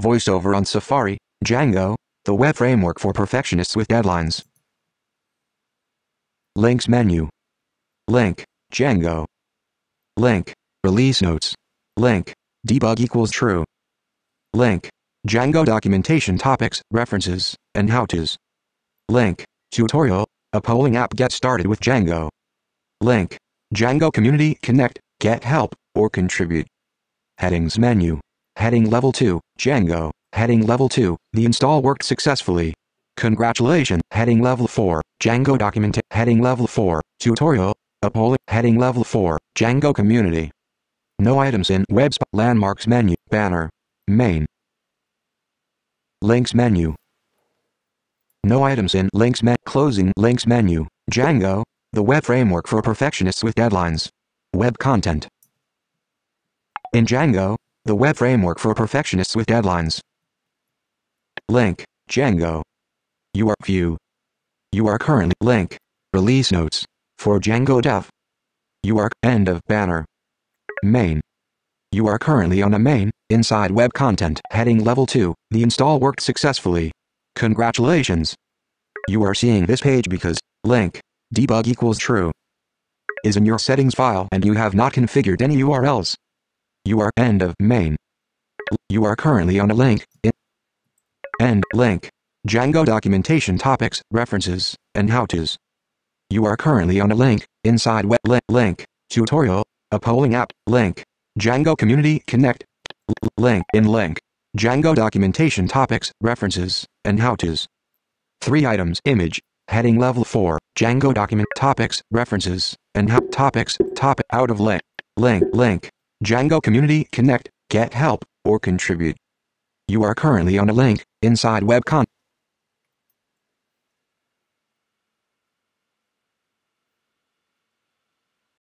Voiceover on Safari, Django, the web framework for perfectionists with deadlines. Links menu. Link, Django. Link, release notes. Link, debug equals true. Link, Django documentation topics, references, and how-tos. Link, tutorial, a polling app get started with Django. Link, Django Community Connect, get help, or contribute. Headings menu. Heading level 2, Django. Heading level 2, the install worked successfully. Congratulations. Heading level 4, Django document. Heading level 4, tutorial, a polling. Heading level 4, Django Community. No items in Web Landmarks menu, banner, main. Links menu. No items in Links menu, Closing Links menu, Django, the web framework for perfectionists with deadlines. Web content. In Django, the web framework for perfectionists with deadlines. Link, Django. You are view. You are currently link, release notes, for Django Dev. You are end of banner. Main. You are currently on a main, inside web content heading level 2, the install worked successfully. Congratulations. You are seeing this page because, link, debug equals true, is in your settings file and you have not configured any URLs. You are end of main. You are currently on a link, in end link, Django documentation topics, references, and how-tos. You are currently on a link, inside web link, link, tutorial, a polling app, link, Django Community Connect, link, in link, Django documentation topics, references, and how-tos. Three items, image, heading level 4, Django document, topics, references, and how, topics, topic, out of link, link, link, Django Community Connect, get help, or contribute. You are currently on a link, inside web con